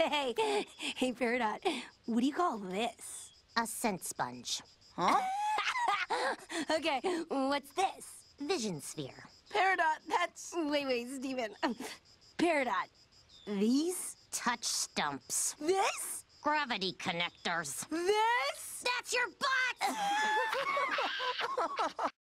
Hey, hey, Peridot, what do you call this? A scent sponge. Huh? Okay, what's this? Vision sphere. Peridot, that's... Wait, wait, Steven. Peridot, these? Touch stumps. This? Gravity connectors. This? That's your butt!